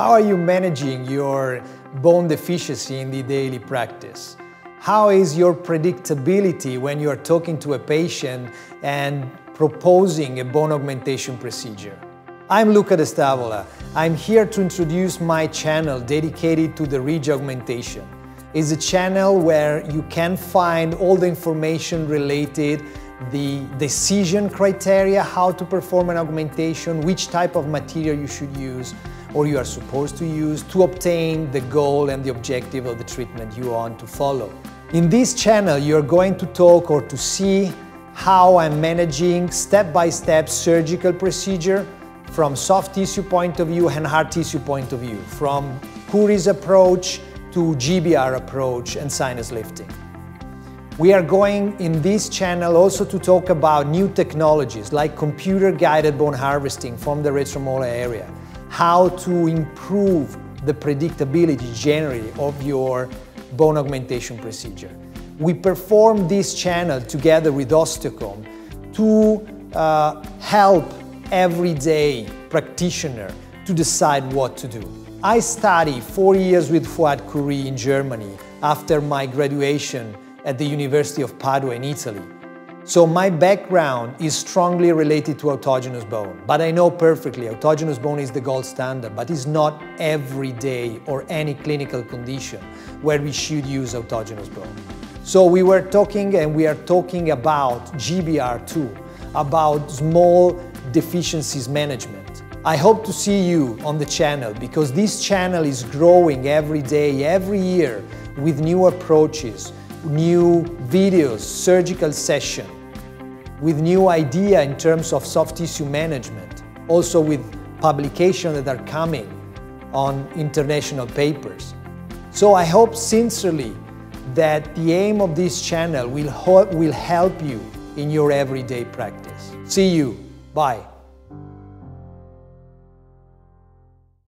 How are you managing your bone deficiency in the daily practice? How is your predictability when you are talking to a patient and proposing a bone augmentation procedure? I'm Luca De Stavola. I'm here to introduce my channel dedicated to the ridge augmentation. It's a channel where you can find all the information related the decision criteria, how to perform an augmentation, which type of material you should use or you are supposed to use to obtain the goal and the objective of the treatment you want to follow. In this channel, you're going to talk or to see how I'm managing step-by-step -step surgical procedure from soft tissue point of view and hard tissue point of view, from Khoury's approach to GBR approach and sinus lifting. We are going in this channel also to talk about new technologies like computer-guided bone harvesting from the retromolar area, how to improve the predictability generally of your bone augmentation procedure. We perform this channel together with Osteocom to uh, help everyday practitioner to decide what to do. I studied four years with Fouad Khoury in Germany after my graduation at the University of Padua in Italy. So my background is strongly related to autogenous bone, but I know perfectly autogenous bone is the gold standard, but it's not every day or any clinical condition where we should use autogenous bone. So we were talking and we are talking about GBR too, about small deficiencies management. I hope to see you on the channel because this channel is growing every day, every year with new approaches, new videos, surgical session, with new idea in terms of soft tissue management, also with publications that are coming on international papers. So I hope sincerely that the aim of this channel will, will help you in your everyday practice. See you. Bye.